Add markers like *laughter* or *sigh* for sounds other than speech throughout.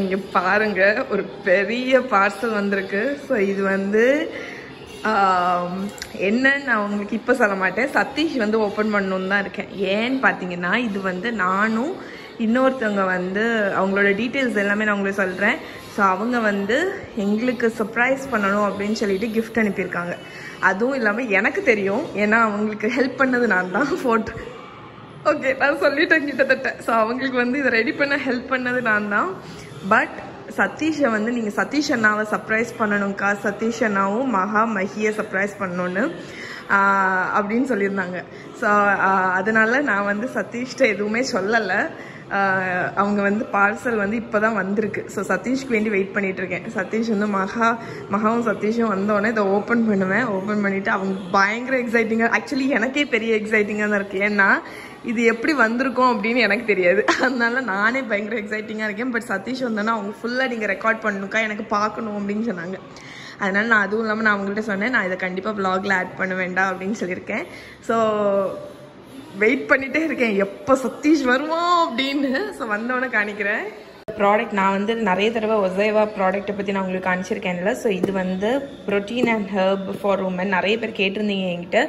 இங்கே பாருங்கள் ஒரு பெரிய பார்சல் வந்திருக்கு. ஸோ இது வந்து என்னன்னு நான் உங்களுக்கு இப்போ சொல்ல மாட்டேன். சதீஷ் வந்து ஓப்பன் பண்ணணும்னு தான் இருக்கேன். ஏன்னு பார்த்தீங்கன்னா இது வந்து நானும் இன்னொருத்தவங்க வந்து அவங்களோட டீட்டெயில்ஸ் எல்லாமே நான் உங்களுக்கு சொல்கிறேன் ஸோ அவங்க வந்து எங்களுக்கு சர்ப்ரைஸ் பண்ணணும் அப்படின்னு சொல்லிட்டு கிஃப்ட் அனுப்பியிருக்காங்க. அதுவும் இல்லாமல் எனக்கு தெரியும். ஏன்னா அவங்களுக்கு ஹெல்ப் பண்ணது நான் தான் ஃபோட்டோ ஓகே நான் சொல்லிட்டேன் கிட்டத்தட்ட. ஸோ அவங்களுக்கு வந்து இதை ரெடி பண்ண ஹெல்ப் பண்ணது நான் தான் பட் சதீஷை வந்து நீங்கள் சதீஷ் அண்ணாவை சர்ப்ரைஸ் பண்ணணும்க்கா. சதீஷ் அண்ணாவும் மகா மஹியை சர்ப்ரைஸ் பண்ணணுன்னு அப்படின்னு சொல்லியிருந்தாங்க. ஸோ அதனால நான் வந்து சதீஷ்ட எதுவுமே சொல்லலை. அவங்க வந்து பார்சல் வந்து இப்போ தான் வந்திருக்கு. ஸோ சதீஷ்க்கு வேண்டி வெயிட் பண்ணிகிட்ருக்கேன் இருக்கேன் சதீஷ் வந்து மகா மகாவும் சதீஷும் வந்தோடனே இதை ஓப்பன் பண்ணுவேன். ஓப்பன் பண்ணிவிட்டு அவங்க பயங்கர எக்ஸைட்டிங்காக ஆக்சுவலி எனக்கே பெரிய எக்ஸைட்டிங்காக தான் இருக்குது ஏன்னா இது எப்படி வந்திருக்கும் அப்படின்னு எனக்கு தெரியாது. அதனால நானே பயங்கர எக்ஸைட்டிங்காக இருக்கேன். பட் சதீஷ் வந்தோன்னா அவங்க ஃபுல்லாக நீங்கள் ரெக்கார்ட் பண்ணணுக்கா எனக்கு பார்க்கணும் அப்படின்னு சொன்னாங்க. அதனால் நான் அதுவும் இல்லாமல் நான் அவங்கள்ட்ட சொன்னேன் நான் இதை கண்டிப்பாக vlogல ஆட் பண்ண வேண்டாம் அப்படின்னு சொல்லியிருக்கேன். ஸோ வெயிட் பண்ணிகிட்டே இருக்கேன். எப்போ சதீஷ் வருவோம் அப்படின்னு. ஸோ வந்தவொடனே காணிக்கிறேன். ப்ராடக்ட் நான் வந்து நிறைய தடவை ஒசைவா ப்ராடக்ட்டை பற்றி நான் உங்களுக்கு அனுப்பிச்சிருக்கேன்ல ஸோ இது வந்து protein and herb for women நிறைய பேர் கேட்டிருந்தீங்க என்கிட்ட.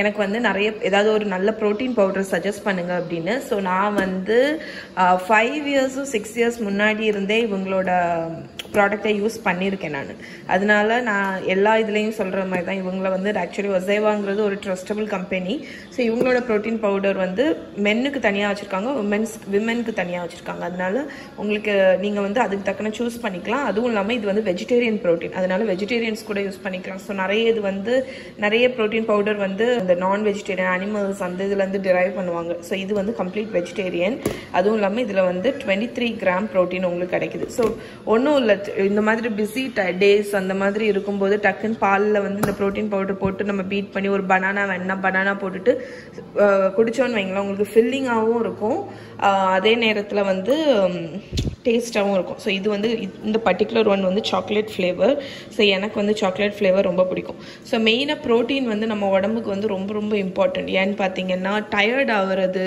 எனக்கு வந்து நிறைய ஏதாவது ஒரு நல்ல ப்ரோட்டீன் பவுடர் சஜஸ்ட் பண்ணுங்க அப்படின்னு. ஸோ நான் வந்து ஃபைவ் இயர்ஸும் சிக்ஸ் இயர்ஸ் முன்னாடி இருந்தே இவங்களோட ப்ராடக்டை யூஸ் பண்ணியிருக்கேன் நான். அதனால நான் எல்லா இதுலேயும் சொல்கிற மாதிரி தான் இவங்கள வந்து ஆக்சுவலி ஒசைவாங்கிறது ஒரு ட்ரஸ்டபிள் கம்பெனி ஸோ இவங்களோட ப்ரோட்டீன் பவுடர் வந்து மென்னுக்கு தனியாக வச்சுருக்காங்க உமன்ஸ் விமனுக்கு தனியாக வச்சுருக்காங்க. அதனால உங்களுக்கு நீங்கள் வந்து அதுக்கு தக்கன சூஸ் பண்ணிக்கலாம். அதுவும் இல்லாமல் இது வந்து வெஜிடேரியன் ப்ரோட்டீன் அதனால வெஜிடேரியன்ஸ் கூட யூஸ் பண்ணிக்கலாம். ஸோ நிறைய இது வந்து நிறைய ப்ரோட்டீன் பவுடர் வந்து இந்த நான் வெஜிடேரியன் அனிமல்ஸ் அந்த இதுலேருந்து டிரைவ் பண்ணுவாங்க. ஸோ இது வந்து கம்ப்ளீட் வெஜிடேரியன் அதுவும் இல்லாமல் இதில் வந்து டுவெண்ட்டி த்ரீ கிராம் ப்ரோட்டீன் உங்களுக்கு கிடைக்குது. ஸோ ஒன்றும் இல்லை. இந்த மாதிரி பிஸி டேஸ் அந்த மாதிரி இருக்கும்போது டக்குன்னு பாலில் வந்து இந்த ப்ரோட்டீன் பவுடர் போட்டு நம்ம பீட் பண்ணி ஒரு பனானா வேணா பனானா போட்டுட்டு அஹ், குடிச்சோன்னு வைங்களேன் உங்களுக்கு ஃபில்லிங்காகவும் இருக்கும். அதே நேரத்தில் வந்து டேஸ்ட்டாகவும் இருக்கும். ஸோ இது வந்து இந்த பர்டிகுலர் ஒன் வந்து சாக்லேட் ஃப்ளேவர் ஸோ எனக்கு வந்து சாக்லேட் ஃப்ளேவர் ரொம்ப பிடிக்கும். ஸோ மெயினாக ப்ரோட்டீன் வந்து நம்ம உடம்புக்கு வந்து ரொம்ப ரொம்ப இம்பார்ட்டன்ட் ஏன்னு பார்த்தீங்கன்னா டயர்ட் ஆகுறது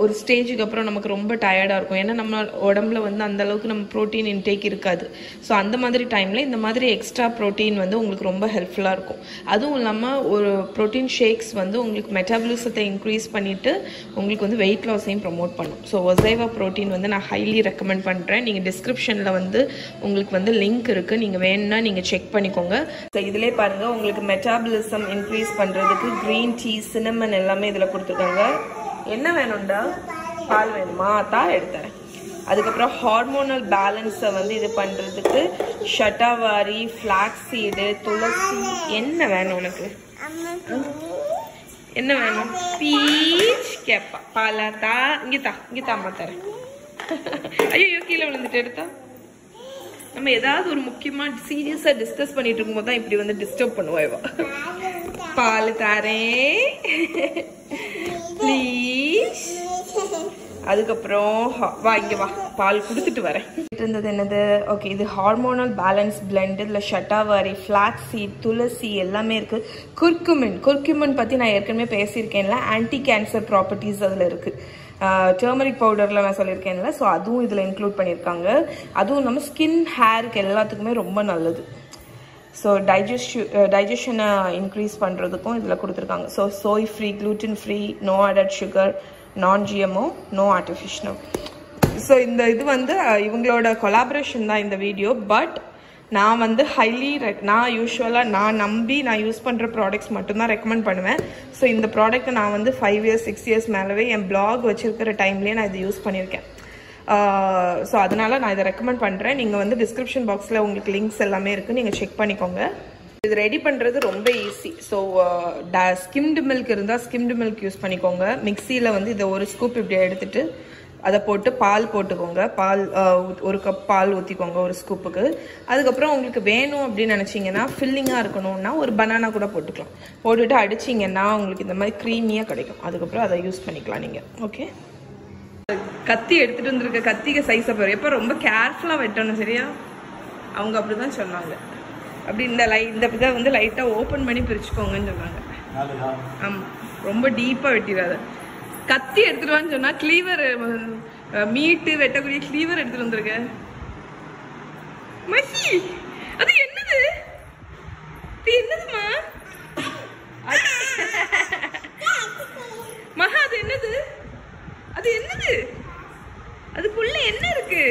ஒரு ஸ்டேஜுக்கு அப்புறம் நமக்கு ரொம்ப டயர்டாக இருக்கும். ஏன்னா நம்ம உடம்புல வந்து அந்த அளவுக்கு நம்ம ப்ரோட்டீன் இன்டேக் இருக்காது. ஸோ அந்த மாதிரி டைமில் இந்த மாதிரி எக்ஸ்ட்ரா ப்ரோட்டீன் வந்து உங்களுக்கு ரொம்ப ஹெல்ப்ஃபுல்லாக இருக்கும். அதுவும் இல்லாமல் ஒரு ப்ரோட்டீன் ஷேக்ஸ் வந்து உங்களுக்கு மெட்டாபலிசத்தை இன்க்ரீஸ் பண்ணிவிட்டு உங்களுக்கு வந்து வெயிட் லாஸையும் ப்ரொமோட் பண்ணும். ஸோ ஒசைவா ப்ரோட்டீன் வந்து நான் ஹைலி ரெக்கமெண்ட் பண்ணுறேன் நீங்கள் டிஸ்கிரிப்ஷனில் வந்து உங்களுக்கு வந்து லிங்க் இருக்குது நீங்கள் வேணும்னா நீங்கள் செக் பண்ணிக்கோங்க. ஸோ இதிலே பாருங்கள் உங்களுக்கு மெட்டாபலிசம் இன்க்ரீஸ் பண்ணுறதுக்கு க்ரீன் டீ சினமன் எல்லாமே இதில் கொடுத்துருக்காங்க. என்ன வேணும்டா? பால் வேணுமா? தான் எடுத்துறேன். அதுக்கப்புறம் ஹார்மோனல் பேலன்ஸை வந்து இது பண்ணுறதுக்கு ஷட்டாவாரி ஃப்ளாக்ஸ் சீடு துளசி என்ன வேணும் உனக்கு? என்ன வேணும்? பீச் கேப்பா. பாலாத்தா இங்கே தா அம்மா தரேன். ஐயோ கீழே விழுந்துட்டு எடுத்தா? நம்ம ஏதாவது ஒரு முக்கியமாக சீரியஸாக டிஸ்கஸ் பண்ணிட்டு இருக்கும்போது தான் இப்படி வந்து டிஸ்டர்ப் பண்ணுவாய்வா பால் தாரேன். ப்ளீஸ் அதுக்கப்புறம் வா இங்க வா. பால் கொடுத்துட்டு வரேன். இருந்தது என்னது? ஓகே இது ஹார்மோனல் பேலன்ஸ் பிளெண்ட் இதில் ஷட்டாவாரி ஃப்ளாக் சீட் துளசி எல்லாமே இருக்கு. குர்குமின் குர்குமின் பற்றி நான் ஏற்கனவே பேசியிருக்கேன்ல. ஆன்டி கேன்சர் ப்ராப்பர்ட்டிஸ் அதில் இருக்கு. டர்மரிக் பவுடரில் நான் சொல்லியிருக்கேன்ல. ஸோ அதுவும் இதில் இன்க்ளூட் பண்ணியிருக்காங்க. அதுவும் இல்லாமல் ஸ்கின் ஹேருக்கு எல்லாத்துக்குமே ரொம்ப நல்லது. ஸோ டைஜஸ்ட் டைஜஷனை இன்க்ரீஸ் பண்ணுறதுக்கும் இதில் கொடுத்துருக்காங்க. So soy free gluten free no added sugar non GMO no artificial so இந்த இது வந்து இவங்களோட கொலாபரேஷன் தான் இந்த வீடியோ பட் நான் வந்து ஹைலி நான் யூஸ்வலாக நான் நம்பி நான் யூஸ் பண்ணுற ப்ராடக்ட்ஸ் மட்டும்தான் ரெக்கமெண்ட் பண்ணுவேன். ஸோ இந்த ப்ராடக்ட்டை நான் வந்து ஃபைவ் இயர்ஸ் சிக்ஸ் இயர்ஸ் மேலவே என் பிளாக் வச்சிருக்கிற டைம்லேயே நான் இதை யூஸ் பண்ணியிருக்கேன் ஸோ அதனால் நான் இதை ரெக்கமெண்ட் பண்ணுறேன் நீங்கள் வந்து டிஸ்கிரிப்ஷன் பாக்ஸில் உங்களுக்கு லிங்க்ஸ் எல்லாமே இருக்குது நீங்கள் செக் பண்ணிக்கோங்க. இது ரெடி பண்ணுறது ரொம்ப ஈஸி ஸோ ஸ்கிம்டு மில்க் இருந்தால் ஸ்கிம்டு மில்க் யூஸ் பண்ணிக்கோங்க. மிக்சியில் வந்து இதை ஒரு ஸ்கூப் இப்படி எடுத்துட்டு அதை போட்டு பால் போட்டுக்கோங்க. பால் ஒரு கப் பால் ஊற்றிக்கோங்க ஒரு ஸ்கூப்புக்கு அதுக்கப்புறம் உங்களுக்கு வேணும் அப்படின்னு நினச்சிங்கன்னா ஃபில்லிங்காக இருக்கணும்னா ஒரு பனானா கூட போட்டுக்கலாம். போட்டுட்டு அடிச்சிங்கன்னா உங்களுக்கு இந்த மாதிரி க்ரீமியாக கிடைக்கும். அதுக்கப்புறம் அதை யூஸ் பண்ணிக்கலாம் நீங்கள் ஓகே கத்தி எடுத்துகிட்டு வந்திருக்க கத்திக்கு சைஸை பாரு. எப்போ ரொம்ப கேர்ஃபுல்லாக வெட்டணும் சரியா? அவங்க அப்படிதான் சொன்னாங்க. அப்படி இந்த லை இந்த இதை வந்து லைட்டாக ஓப்பன் பண்ணி பிரிச்சுக்கோங்கன்னு சொன்னாங்க. ஆமாம் ரொம்ப டீப்பாக வெட்டிடாத. கத்தி எடுத்துட்டு வான்னு சொன்னா கிளீவர் மீட்டு வெட்டக்கூடிய கிளீவர் எடுத்துட்டு வந்திருக்க. மஹி அது என்னது? இது என்னதுமா அது- மகா அது என்னது? அது என்னது? அதுக்குள்ள என்ன இருக்கு?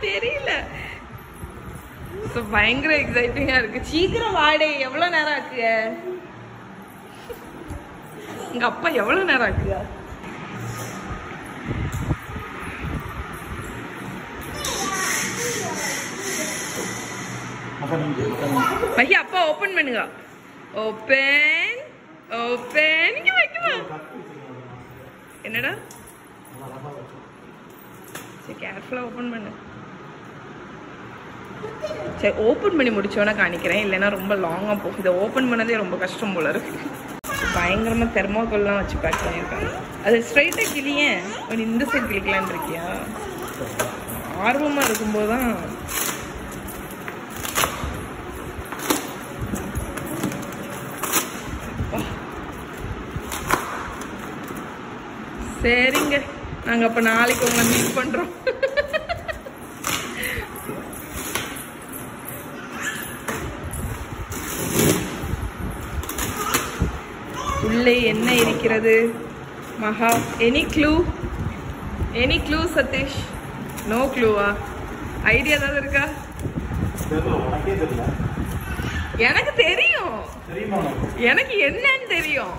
தெரியல. So, பயங்கர எக்ஸைட்டிங்கா இருக்கு. சீக்கிரம் வாடே எவ்வளவு நேரம் ஆக்குய எங்க அப்பா எவ்வளவு நேரம் ஆக்குக மஹி அப்பா ஓபன் பண்ணுங்க. ஓபன் ஓபன் இங்க வைக்கமா என்னடா? சரி கேர்ஃபுல்லா ஓபன் பண்ணு. சரி ஓப்பன் பண்ணி முடிச்சோன்னா காணிக்கிறேன். இல்லைன்னா ரொம்ப லாங்காக போகும் இதை ஓப்பன் பண்ணதே ரொம்ப கஷ்டம் போல இருக்கு. பயங்கரமா தெர்மோகோல்லாம் வச்சு பேக் பண்ணியிருக்காங்க. அது ஸ்ட்ரைட்டாக கிளியே. இந்த சைடு கிளிக்கலான் இருக்கியா? ஆர்வமா இருக்கும்போது தான் சரிங்க. நாங்கள் அப்போ நாளைக்கு உங்களை மீட் பண்ணுறோம் உள்ளே என்ன இருக்கிறது? Maha any clue any clue Sathish? No க்ளூவா idea ஏதாவது இருக்கா? எனக்கு தெரியும். எனக்கு என்னன்னு தெரியும்.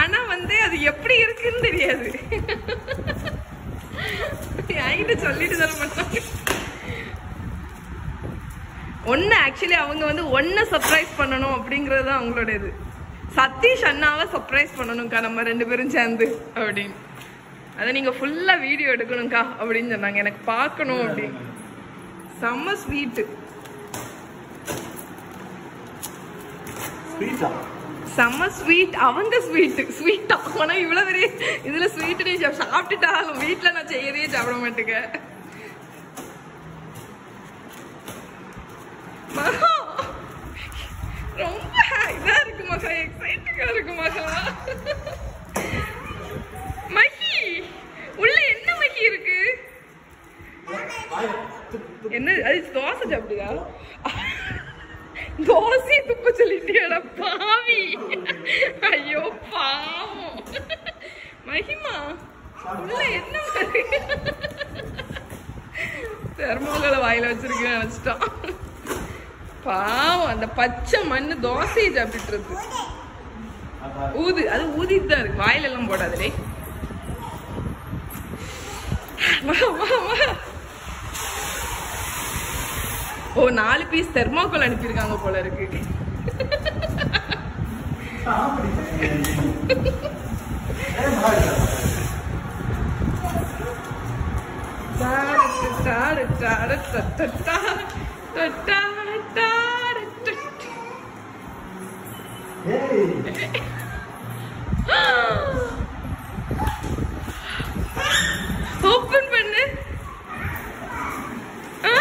ஆனா வந்து அது எப்படி இருக்குன்னு தெரியாது. என்கிட்ட சொல்லிட்டு தர மாட்டாங்க. ஒன்னு ஆக்சுவலி அவங்க வந்து ஒன்ன சர்ப்ரைஸ் பண்ணணும் அப்படிங்கறது அவங்களோட இது சதீஷ் அண்ணாவை சர்ப்ரைஸ் பண்ணணும்க்கா நம்ம ரெண்டு பேரும் சேர்ந்து அப்படின்னு. அதை நீங்க ஃபுல்லா வீடியோ எடுக்கணும்க்கா அப்படின்னு சொன்னாங்க. எனக்கு பார்க்கணும் அப்படின்னு. செம்ம ஸ்வீட்டு செம்ம ஸ்வீட் அவங்க ஸ்வீட் ஸ்வீட்டா ஆனா இவ்வளவு பெரிய இதுல ஸ்வீட் நீ சாப்~ சாப்பிட்டுட்டாலும் வீட்ல நான் செய்யறதே சாப்பிட மாட்டேங்க. ரொம்ப இதா இருக்கு மகா எக்ஸைட்டிங்கா இருக்கு மகா மகி உள்ள என்ன மகி இருக்கு? என்ன அது தோசை சாப்பிடுதா? தோசை துப்ப சொல்லிட்டியாடா பாவி. ஐயோ பாவம். மகிமா உள்ள என்ன தெர்மோகளை வாயில வச்சிருக்கேன் நினைச்சிட்டான் பாவம் அந்த பச்சை மண்ணு தோசையை சாப்பிட்டுட்டு இருக்கு. ஊது அது ஊதிட்டு தான் இருக்கு வாயில எல்லாம் போடாதே ஓ நாலு பீஸ் தெர்மாக்கோல் அனுப்பியிருக்காங்க போல இருக்கு. டாடு, டாடு, டாடு, டட்டா, டட்டா, டாடு, டட். ஓபன் பண்ணு ஆ?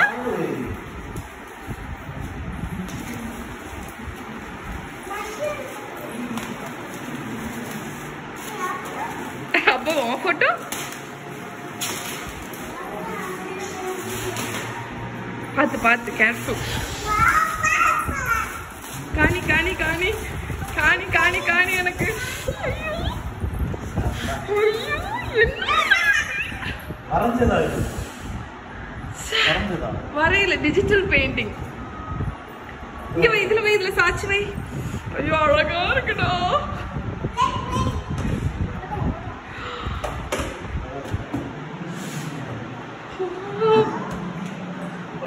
அப்போ உன் போட்டோ பார்த்து பார்த்து கேர்ஃபுல் காணி காணி காணி காணி காணி காணி எனக்கு ஐயோ. ஐயோ, என்ன வரைஞ்சதா இது வரைஞ்சதா வரையில டிஜிட்டல் பெயிண்டிங் இங்க வை இதுல வை இதுல சாட்சி வை ஐயோ அழகா இருக்குடா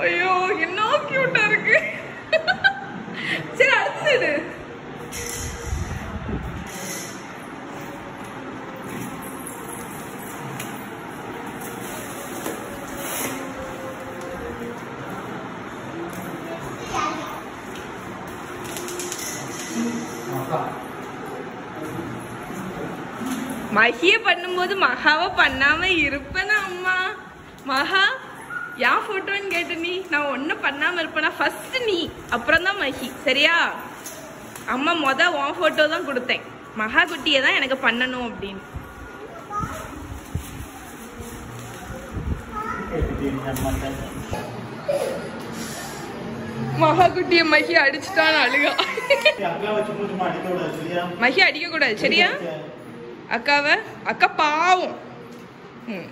ஐயோ என்ன கியூட்டா இருக்கு. சரி அடுத்தது மகிய பண்ணும்போது மகாவை பண்ணாம இருப்ப மகா யான் போட்டோன்னு கேட்ட நீ. நான் ஒன்றும் பண்ணாம இருப்பேனா? ஃபர்ஸ்ட் நீ அப்புறம் தான் மகி. சரியா? அம்மா மொத உன் போட்டோ தான் கொடுத்தேன். மகா குட்டியை தான் எனக்கு பண்ணணும் அப்படின்னு. மகா குட்டிய மகி அடிச்சுட்டான் அழுகா. சரியா மகி அடிக்க கூடாது சரியா? அக்காவை? அக்கா பாவம். ம்.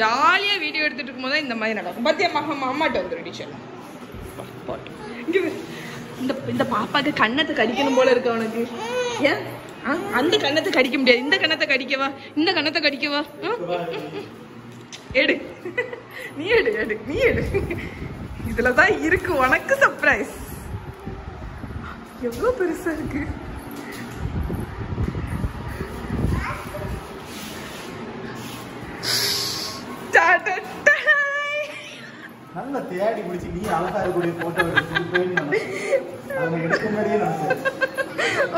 ஜாலியாக வீடியோ எடுத்துட்டு இருக்கும்போது தான் இந்த மாதிரி நடக்கும். பத்தியா மகா அம்மாட்ட வந்துடும் டீச்சர் இந்த இந்த பாப்பாக்கு கண்ணத்தை கடிக்கணும் போல இருக்கு அவனுக்கு. ஏன் அந்த கண்ணத்தை கடிக்க முடியாது. இந்த கண்ணத்தை கடிக்கவா இந்த கண்ணத்தை கடிக்கவா எடு. நீ எடு எடு. நீ எடு. இதுல தான் இருக்கு உனக்கு சர்ப்ரைஸ் எவ்வளவு பெருசா இருக்கு. you நல்ல தேடி பிடிச்சி நீ அழகா இருக்கக்கூடிய போட்டோ எடுக்க மாதிரியே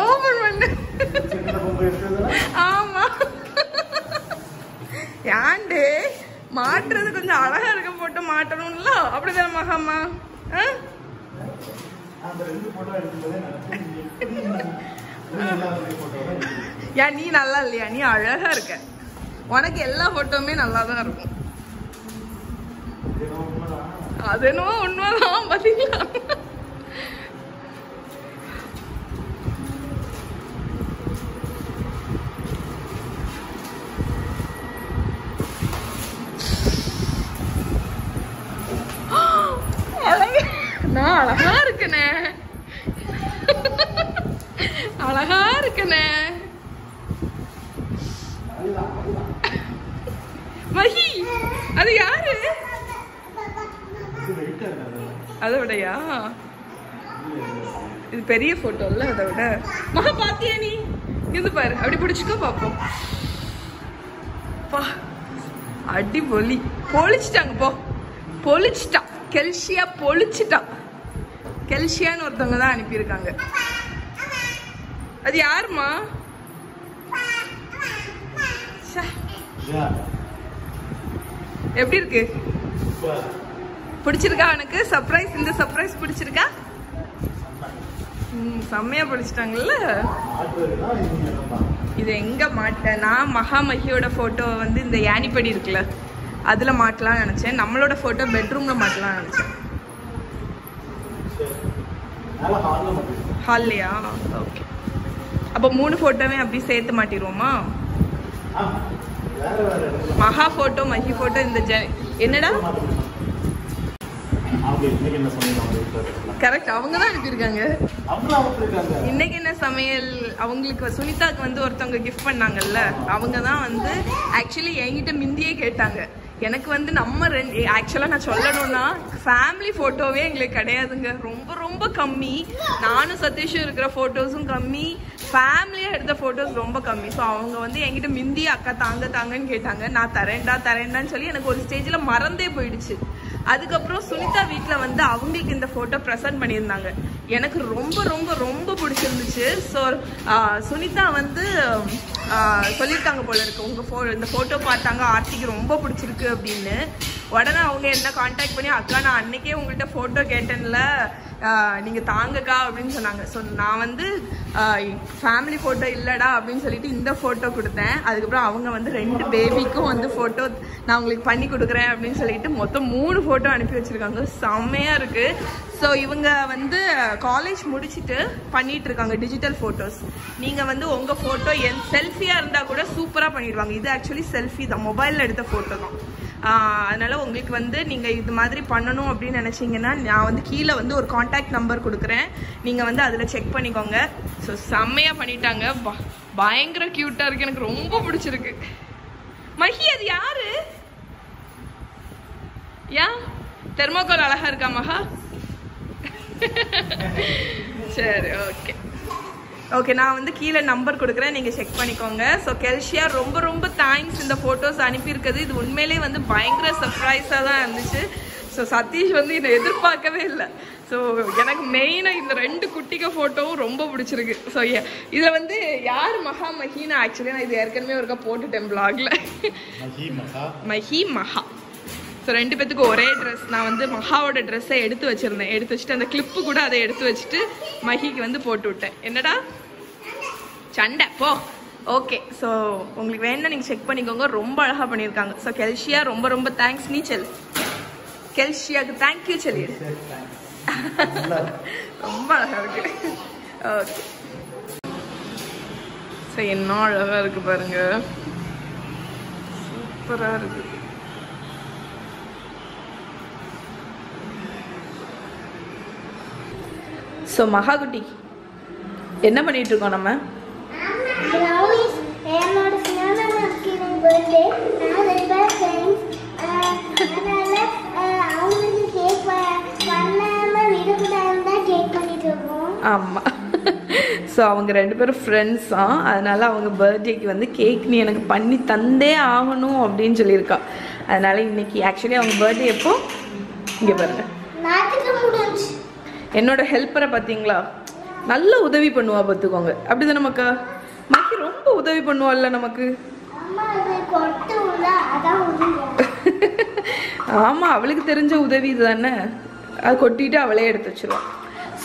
ஓபன் பண்ணு. ஆமா. ஏண்டு மாட்டுறது கொஞ்சம் அழகா இருக்க போட்டு மாட்டணும்ல? அப்படிதானே மகாமா ஏன் நீ நல்லா இல்லையா? நீ அழகா இருக்க. உனக்கு எல்லா போட்டோவுமே நல்லா தான் இருக்கும். அது என்னவோ உண்மைதான் பாத்தீங்களா அழகா- நான் அழகா இருக்கனே. அழகா இருக்கனே. மஹி அது யாரு? அதை விடையா இது பெரிய போட்டோ இல்ல அதை விட. மகா பாத்தியா நீ? இது பாரு அப்படி பிடிச்சுக்கோ பாப்போம். பா அடி பொலி பொழிச்சிட்டாங்க போ. பொழிச்சிட்டா. கெல்சியா பொழிச்சிட்டா. கெல்சியான்னு ஒருத்தவங்க தான் அனுப்பியிருக்காங்க. அது யாருமா எப்படி இருக்கு? பிடிச்சிருக்கா அவனுக்கு? சர்ப்ரைஸ் இந்த சர்ப்ரைஸ் பிடிச்சிருக்கா? ம், செம்மையா பிடிச்சிட்டாங்கல்ல? இது எங்க மாட்டேன் நான் மகாமகியோட போட்டோ வந்து இந்த யானிப்படி இருக்குல்ல அதுல மாட்டலாம்னு நினைச்சேன். நம்மளோட போட்டோ பெட்ரூம்ல மாட்டலாம்னு நினைச்சேன். ஹால்லையா ஓகே அப்போ மூணு போட்டோவே அப்படி சேர்த்து மாட்டிடுவோமா? மகா போட்டோ மஹி போட்டோ இந்த ஜ என்னடா அவங்க இன்னைக்கு என்ன சொன்னீங்க அவங்க வீட்டுல இருக்கலாம் கரெக்ட் அவங்க தான் அனுப்பியிருக்காங்க இன்னைக்கு என்ன சமையல்? அவங்களுக்கு சுனிதாக்கு வந்து ஒருத்தவங்க கிஃப்ட் பண்ணாங்கல்ல அவங்க தான் வந்து ஆக்சுவலி என்கிட்ட மிந்தியே கேட்டாங்க. எனக்கு வந்து நம்ம ரெண்டு ஆக்சுவலாக நான் சொல்லணும்னா ஃபேமிலி ஃபோட்டோவே எங்களுக்கு கிடையாதுங்க. ரொம்ப ரொம்ப கம்மி. நானும் சதீஷும் இருக்கிற ஃபோட்டோஸும் கம்மி. ஃபேமிலியாக எடுத்த ஃபோட்டோஸ் ரொம்ப கம்மி. ஸோ அவங்க வந்து என்கிட்ட மிந்தி அக்கா தாங்க தாங்கன்னு கேட்டாங்க. நான் தரேன்டா தரேன்டான்னு சொல்லி எனக்கு ஒரு ஸ்டேஜில் மறந்தே போயிடுச்சு. அதுக்கப்புறம் சுனிதா வீட்டில் வந்து அவங்களுக்கு இந்த ஃபோட்டோ ப்ரெசென்ட் பண்ணியிருந்தாங்க. எனக்கு ரொம்ப ரொம்ப ரொம்ப பிடிச்சிருந்துச்சு. ஸோ சுனிதா வந்து சொல்லியிருக்காங்க போல இருக்கு. உங்கள் ஃபோ இந்த ஃபோட்டோ பார்த்தாங்க ஆர்த்திக்கு ரொம்ப பிடிச்சிருக்கு அப்படின்னு. உடனே அவங்க என்ன காண்டாக்ட் பண்ணி அக்கா நான் அன்னைக்கே உங்கள்கிட்ட ஃபோட்டோ கேட்டேன்ல நீங்கள் நீங்க தாங்கக்கா அப்படின்னு சொன்னாங்க. ஸோ நான் வந்து ஃபேமிலி ஃபோட்டோ இல்லடா அப்படின்னு சொல்லிட்டு இந்த ஃபோட்டோ கொடுத்தேன். அதுக்கப்புறம் அவங்க வந்து ரெண்டு பேபிக்கும் வந்து ஃபோட்டோ நான் உங்களுக்கு பண்ணி கொடுக்குறேன் அப்படின்னு சொல்லிட்டு மொத்தம் மூணு ஃபோட்டோ அனுப்பி வச்சிருக்காங்க. செம்மையா இருக்கு. ஸோ இவங்க வந்து காலேஜ் முடிச்சுட்டு பண்ணிட்டு இருக்காங்க டிஜிட்டல் ஃபோட்டோஸ் நீங்க வந்து உங்க ஃபோட்டோ என் செல்ஃபியா இருந்தா கூட சூப்பரா பண்ணிடுவாங்க. இது ஆக்சுவலி செல்ஃபி தான். மொபைல்ல எடுத்த ஃபோட்டோ தான். அதனால் உங்களுக்கு வந்து நீங்கள் இது மாதிரி பண்ணணும் அப்படின்னு நினச்சிங்கன்னா நான் வந்து கீழே வந்து ஒரு காண்டாக்ட் நம்பர் கொடுக்குறேன். நீங்கள் வந்து அதில் செக் பண்ணிக்கோங்க. ஸோ செம்மையாக பண்ணிட்டாங்க. ப- பயங்கர க்யூட்டாக இருக்குது எனக்கு ரொம்ப பிடிச்சிருக்கு. மஹி அது யாரு? யா? தெர்மோகோல் அழகா இருக்கா மகா? சரி ஓகே ஓகே நான் வந்து கீழே நம்பர் கொடுக்குறேன். நீங்கள் செக் பண்ணிக்கோங்க. ஸோ கெல்ஷியா ரொம்ப ரொம்ப தேங்க்ஸ் இந்த ஃபோட்டோஸ் அனுப்பியிருக்குது இது உண்மையிலே வந்து பயங்கர சர்ப்ரைஸாக தான் இருந்துச்சு. ஸோ சதீஷ் வந்து இதை எதிர்பார்க்கவே இல்லை. ஸோ எனக்கு மெயினாக இந்த ரெண்டு குட்டிக ஃபோட்டோவும் ரொம்ப பிடிச்சிருக்கு. ஸோ இதில் வந்து யார் மகா மஹின்னு ஆக்சுவலி நான் இது ஏற்கனவே ஒருக்கா போட்டுட்டேன் பிளாக்ல மஹி மஹா ஸோ ரெண்டு பேத்துக்கும் ஒரே ட்ரெஸ் நான் வந்து மஹாவோட ட்ரெஸ்ஸை எடுத்து வச்சிருந்தேன். எடுத்து வச்சுட்டு அந்த கிளிப்பு கூட அதை எடுத்து வச்சுட்டு மஹிக்கு வந்து போட்டு விட்டேன். என்னடா? சண்டை. போ. ஓகே ஸோ உங்களுக்கு வேணா நீங்கள் செக் பண்ணிக்கோங்க. ரொம்ப அழகாக பண்ணியிருக்காங்க. ஸோ கெல்ஷியா ரொம்ப ரொம்ப தேங்க்ஸ் நீச்சல் கெல்ஷியாவுக்கு தேங்க்யூ சொல்லிடு ரொம்ப அழகாக இருக்கு. ஓகே ஸோ என்ன அழகாக இருக்குது பாருங்க. சூப்பராக இருக்குது ஸோ மகாகுட்டி என்ன பண்ணிட்டு இருக்கோம் நம்ம? ஆமாம் ஸோ அவங்க ரெண்டு பேரும் ஃப்ரெண்ட்ஸ் தான் அதனால அவங்க பர்த்டேக்கு வந்து கேக் நீ எனக்கு பண்ணி தந்தே ஆகணும் அப்படின்னு சொல்லியிருக்கா. அதனால இன்னைக்கு ஆக்சுவலி அவங்க பர்த்டே எப்போ? இங்கே பாருங்க. என்னோட ஹெல்ப்பரை பார்த்தீங்களா நல்ல உதவி பண்ணுவா பார்த்துக்கோங்க அப்படிதான் நமக்கு மக்கி ரொம்ப உதவி பண்ணுவாள்ல நமக்கு. *laughs* ஆமாம் அவளுக்கு தெரிஞ்ச உதவி தானே அது கொட்டிட்டு அவளே எடுத்து வச்சிருவான்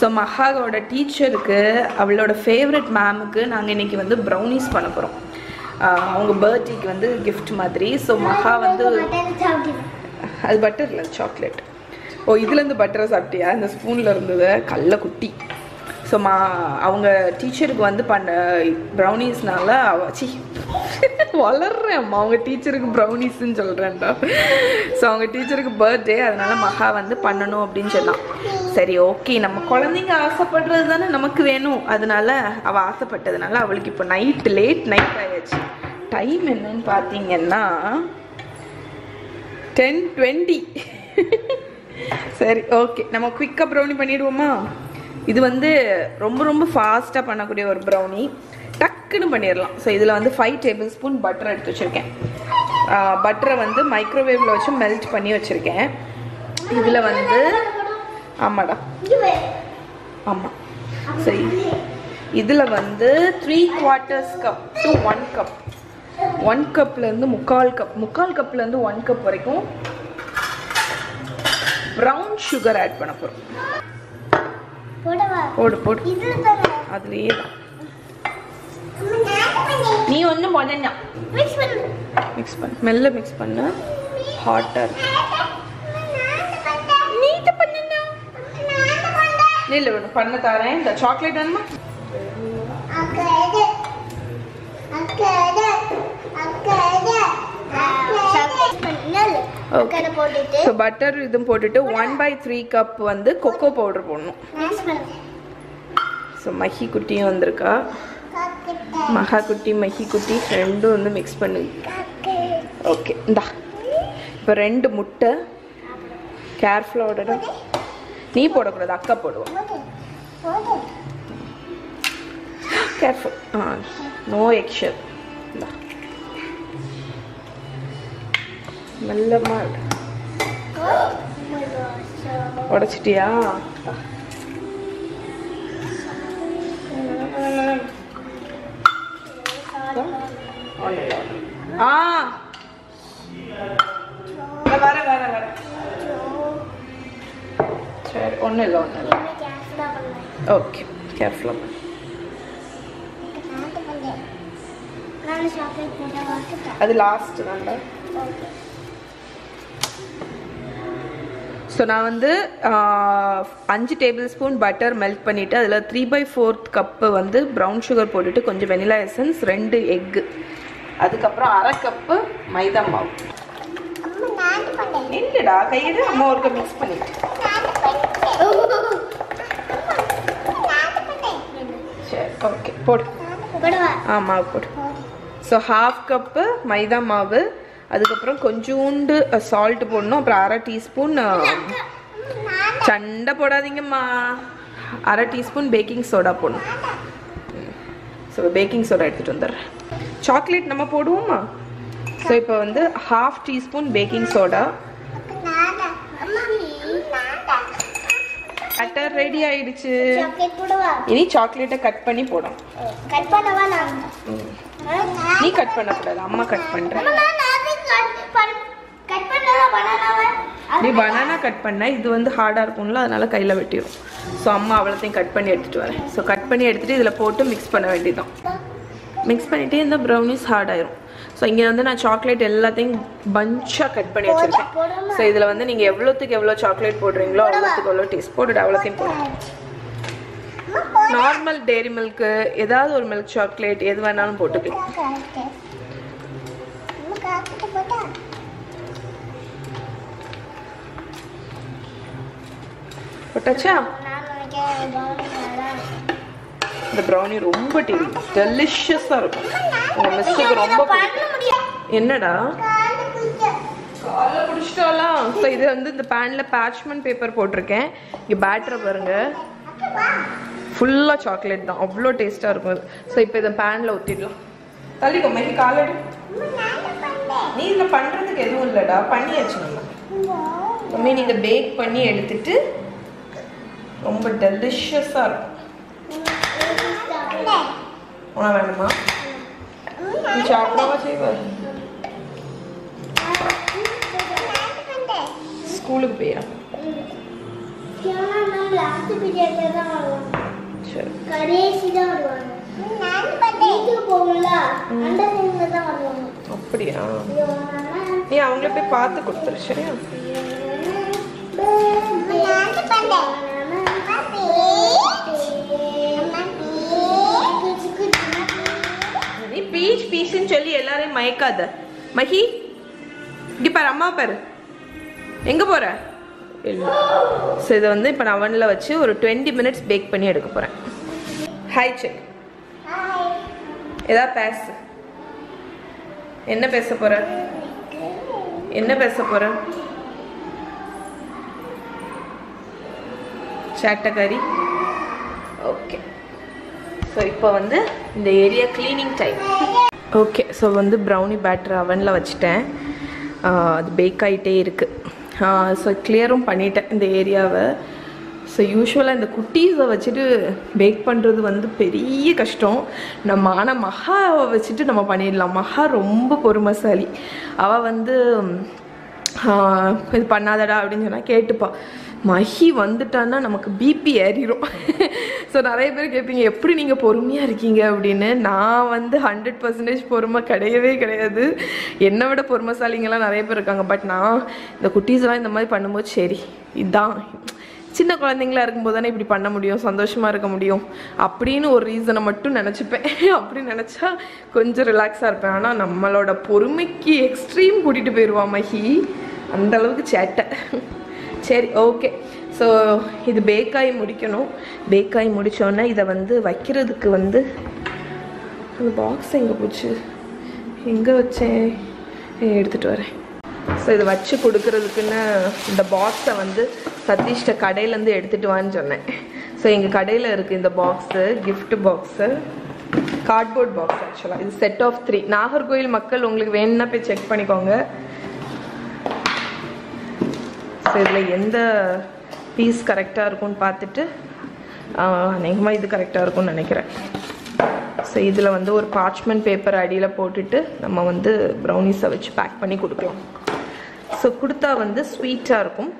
ஸோ மகாவோட டீச்சருக்கு அவளோட ஃபேவரட் மேமுக்கு நாங்கள் இன்னைக்கு வந்து ப்ரௌனிஸ் பண்ண போகிறோம் அவங்க பர்த்டேக்கு வந்து கிஃப்ட் மாதிரி. ஸோ மகா வந்து. அது பட்டர் இல்லை சாக்லேட் ஓ இதுலேருந்து பட்டரை சாப்பிட்டியா? இந்த ஸ்பூனில் இருந்தது? கல்ல குட்டி. ஸோ மா அவங்க டீச்சருக்கு வந்து பண்ண ப்ரௌனிஸ்னால அவ *laughs* வளர்றேன் வளர்றேன்ம்மா அவங்க டீச்சருக்கு ப்ரௌனிஸ்ன்னு சொல்கிறேன்டா ஸோ அவங்க டீச்சருக்கு பர்த்டே அதனால மகா வந்து பண்ணணும் அப்படின்னு சொன்னான். சரி ஓகே நம்ம குழந்தைங்க ஆசைப்படுறது தானே நமக்கு வேணும். அதனால அவள் ஆசைப்பட்டதுனால அவளுக்கு இப்போ நைட் லேட் நைட் ஆயாச்சு டைம் என்னன்னு பார்த்தீங்கன்னா டென் டுவெண்ட்டி *laughs* சரி ஓகே நம்ம குயிக்காக ப்ரௌனி பண்ணிடுவோமா? இது வந்து ரொம்ப ரொம்ப ஃபாஸ்ட்டாக பண்ணக்கூடிய ஒரு ப்ரௌனி டக்குன்னு பண்ணிடலாம். ஸோ இதில் வந்து ஃபைவ் டேபிள் ஸ்பூன் பட்டர் எடுத்து வச்சுருக்கேன். பட்டரை வந்து மைக்ரோவேவில் வச்சு மெல்ட் பண்ணி வச்சுருக்கேன். இதில் வந்து ஆமாடா. ஆமாம் சரி. இதில் வந்து three quarters cup to one cup one கப்லேருந்து முக்கால் கப் முக்கால் கப்லேருந்து ஒன் கப் வரைக்கும் ப்ரௌன் சுகர் ஆட் பண்ண போகிறோம்? போடு போடு. அதுலேயே தான். நீ Mix பண்ணு. மிக்ஸ் பண்ண. மெல்ல மிக்ஸ் பண்ண. ஹாட்டாக இருக்கு. இல்லை ஒன்று பண்ண தரேன். இந்த சாக்லேட் வேணுமா? Okay. போட்டுட்டு ஸோ பட்டர் இதுவும் போட்டுட்டு ஒன் பை த்ரீ கப் வந்து கொக்கோ பவுடர் போடணும். ஸோ மஹி குட்டியும் வந்திருக்கா. மகா குட்டி மஹி குட்டி ரெண்டும் வந்து மிக்ஸ் பண்ணு. ஓகே இந்தா. இப்போ ரெண்டு முட்டை. கேர்ஃபுல்லோட நீ போடக்கூடாது அக்கா போடுவோம் போடு, போடு. கேர்ஃபுல் ஆ நோ எக்ஷர் இந்தா. மெல்லமா இரு. உடைச்சிட்டியா இந்தா. ஒண்ணும் இல்ல, ஒண்ணும் இல்ல. ஆ இதோ வர வர வர சரி ஸோ நான் வந்து அஞ்சு டேபிள் ஸ்பூன் பட்டர் மெல்ட் பண்ணிவிட்டு அதில் த்ரீ பை ஃபோர்த் கப்பு வந்து ப்ரௌன் சுகர் போட்டுட்டு கொஞ்சம் வெனிலா எசன்ஸ் ரெண்டு எக்கு அதுக்கப்புறம் அரை கப்பு மைதா மாவு. நின்றுடா கையிடு அம்மா ஒருக்க மிக்ஸ் பண்ணிட்டு. சரி ஓகே போடு? ஆ மாவு போடு ஸோ ஹாஃப் கப்பு மைதா மாவு அதுக்கப்புறம் கொஞ்சோண்டு சால்ட் போடணும். அப்புறம் அரை டீஸ்பூன் சண்டை போடாதீங்கம்மா. அரை டீஸ்பூன் பேக்கிங் சோடா போடணும். ஸோ பேக்கிங் சோடா எடுத்துகிட்டு வந்துடுறேன். சாக்லேட் நம்ம போடுவோமா? ஸோ இப்போ வந்து half teaspoon baking soda? Butter ready ஆயிடுச்சு? இனி சாக்லேட்டை கட் பண்ணி போடும் பண்ணவா? நீ கட் பண்ணக்கூடாது. அம்மா கட் பண்ணுறேன் நீ பனானா கட் பண்ண இது வந்து ஹார்டாக இருக்கும்ல அதனால கையில் வெட்டிடும் ஸோ அம்மா அவ்வளோத்தையும் கட் பண்ணி எடுத்துகிட்டு வரேன். ஸோ கட் பண்ணி எடுத்துகிட்டு இதில் போட்டு மிக்ஸ் பண்ண வேண்டியதுதான். மிக்ஸ் பண்ணிட்டே இந்த ப்ரௌனிஸ் ஹார்ட் ஆயிரும். ஸோ இங்கே வந்து நான் சாக்லேட் எல்லாத்தையும் பஞ்சாக கட் பண்ணி வச்சுருக்கேன். ஸோ இதில் வந்து நீங்கள் எவ்வளோத்துக்கு எவ்வளோ சாக்லேட் போடுறீங்களோ அவ்வளோத்துக்கு எவ்வளோ டேஸ்ட் போட்டுட்டு அவ்வளோத்தையும் போடுங்க நார்மல் டேரி மில்க்கு ஏதாவது ஒரு மில்க் சாக்லேட் எது வேணாலும் போட்டுக்கலாம். போட்டாச்சா? இந்த ப்ரௌனி ரொம்ப டீ டெலிஷியஸாக இருக்கும். உங்கள் மிஸ்ஸுக்கு ரொம்ப என்னடா? காலைல பிடிச்சிட்டாலாம் ஸோ இது வந்து இந்த பேனில் பேட்ச்மெண்ட் பேப்பர் போட்டிருக்கேன். இங்கே பேட்டரை பாருங்க. ஃபுல்லாக சாக்லேட் தான். அவ்வளோ டேஸ்ட்டாக இருக்கும் அது ஸோ இப்போ இதை பேனில் ஊற்றிடலாம் தள்ளிக்கோ மைக்கு காலடி நீ இதில் பண்ணுறதுக்கு எதுவும் இல்லைடா. பண்ணியாச்சு நம்ம. நீங்கள் பேக் பண்ணி எடுத்துட்டு ரொம்ப டெலிஷியஸாக இருக்கும். உனக்கு வேணுமா? சாப்பிடாம செய்வார் ஸ்கூலுக்கு போயிடும் அப்படியா? நீ அவங்கள போய் பார்த்து கொடுத்துரு சரியா? பீச் பீச்னு சொல்லி எல்லாரையும் மயக்காத மஹி இங்க பாரு அம்மா பாரு. எங்க போற? ஸோ இதை வந்து இப்போ நான் அவனில் வச்சு ஒரு டுவெண்ட்டி மினிட்ஸ் பேக் பண்ணி எடுக்க போகிறேன் ஹாய் செக் ஏதாவது பேசு. என்ன பேச போற? என்ன பேச போற? சேட்டக்காரி ஓகே ஸோ இப்போ வந்து இந்த area cleaning time okay so வந்து ப்ரௌனி பேட்டர் அவனில் வச்சுட்டேன். அது பேக் ஆகிட்டே இருக்குது ஸோ கிளியரும் பண்ணிட்டேன் இந்த ஏரியாவை ஸோ யூஸ்வலாக இந்த குட்டீஸை வச்சுட்டு பேக் பண்ணுறது வந்து பெரிய கஷ்டம். நம்ம ஆனால் மகாவை வச்சுட்டு நம்ம பண்ணிடலாம். மகா ரொம்ப பொறுமைசாலி. அவள் வந்து இது பண்ணாதடா அப்படின்னு சொன்னால் கேட்டுப்பா. மஹி வந்துட்டான்னா நமக்கு பிபி ஏறிடும் ஸோ நிறைய பேர் கேட்பீங்க எப்படி நீங்கள் பொறுமையாக இருக்கீங்க? அப்படின்னு. நான் வந்து ஹண்ட்ரட் பர்சன்டேஜ் பொறுமை கிடையவே கிடையாது. என்னை விட பொறுமைசாலிங்கெல்லாம் நிறைய பேர் இருக்காங்க. பட் நான் இந்த குட்டீஸ்லாம் இந்த மாதிரி பண்ணும்போது சரி இதான். சின்ன குழந்தைங்களா இருக்கும்போது தானே இப்படி பண்ண முடியும் சந்தோஷமாக இருக்க முடியும். அப்படின்னு ஒரு ரீசனை மட்டும் நினச்சிப்பேன். *laughs* அப்படி நினச்சா கொஞ்சம் ரிலாக்ஸாக இருப்பேன். ஆனால் நம்மளோட பொறுமைக்கு எக்ஸ்ட்ரீம் கூட்டிகிட்டு போயிடுவா மஹி அந்த அளவுக்கு சேட்டை. சரி ஓகே ஸோ இது பேக்காகி முடிக்கணும். பேக்காகி முடித்தோடனே இதை வந்து வைக்கிறதுக்கு வந்து அந்த பாக்ஸ் எங்கே போச்சு? எங்கே வச்சேன்? எடுத்துகிட்டு வரேன். ஸோ இதை வச்சு கொடுக்கறதுக்குன்னு இந்த பாக்ஸை வந்து சதீஷ்ட கடையிலேருந்து எடுத்துகிட்டு வான்னு சொன்னேன். ஸோ எங்கள் கடையில் இருக்குது இந்த box gift box cardboard box ஆக்சுவலாக இது செட் ஆஃப் த்ரீ நாகர்கோயில் மக்கள் உங்களுக்கு வேணும்னா போய் செக் பண்ணிக்கோங்க. ஸோ இதில் எந்த பீஸ் கரெக்டாக இருக்கும்னு பார்த்துட்டு அநேகமாக இது கரெக்டாக இருக்கும்னு நினைக்கிறேன். ஸோ இதில் வந்து ஒரு பார்ச்மெண்ட் பேப்பர் அடியில் போட்டுட்டு நம்ம வந்து ப்ரௌனிஸை வச்சு பேக் பண்ணி கொடுக்கலாம். ஸோ கொடுத்தா வந்து ஸ்வீட்டாக இருக்கும்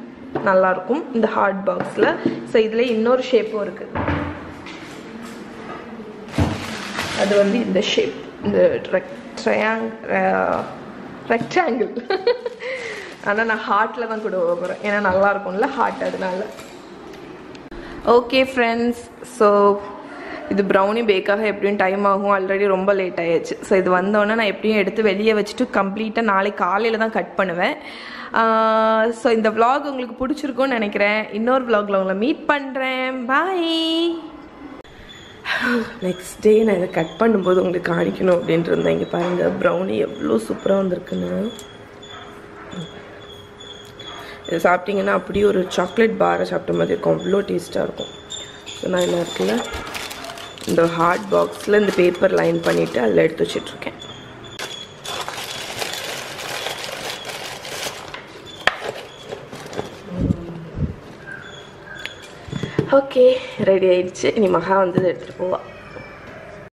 நல்லாயிருக்கும் இந்த ஹார்ட் பாக்ஸில் ஸோ இதில் இன்னொரு ஷேப்பும் இருக்குது அது வந்து இந்த ஷேப் இந்த ட்ரையாங் ரெக்டாங்கிள் *laughs* ஆனால் நான் ஹார்ட்டில் தான் கொடுக்க போகிறேன் ஏன்னா நல்லா இருக்கும்ல ஹார்ட் அதனால. ஓகே ஃப்ரெண்ட்ஸ் ஸோ இது ப்ரௌனி பேக்காக எப்படியும் டைம் ஆகும். ஆல்ரெடி ரொம்ப லேட் ஆயிடுச்சு. ஸோ இது வந்தோடனே நான் எப்படியும் எடுத்து வெளியே வச்சுட்டு கம்ப்ளீட்டாக நாளைக்கு காலையில் தான் கட் பண்ணுவேன். ஸோ இந்த vlog உங்களுக்கு பிடிச்சிருக்கும்னு நினைக்கிறேன். இன்னொரு vlogல உங்களை மீட் பண்ணுறேன் பாய் நெக்ஸ்ட் டே நான் இதை கட் பண்ணும்போது உங்களுக்கு காணிக்கணும் அப்படின்ட்டு இருந்தேன். இங்கே பாருங்கள் ப்ரௌனி எவ்வளோ சூப்பராக வந்திருக்குன்னு. இது அப்படியே ஒரு சாக்லேட் பாரை சாப்பிட்ட மாதிரி இருக்கும். அவ்வளோ டேஸ்ட்டாக இருக்கும். ஸோ நான் என்ன இருக்குல்ல இந்த ஹார்ட் பாக்ஸில் இந்த பேப்பர் லைன் பண்ணிவிட்டு அதில் எடுத்து வச்சிட்ருக்கேன். ஓகே ரெடி ஆயிடுச்சு. இனி மகா வந்து எடுத்துகிட்டு போவா.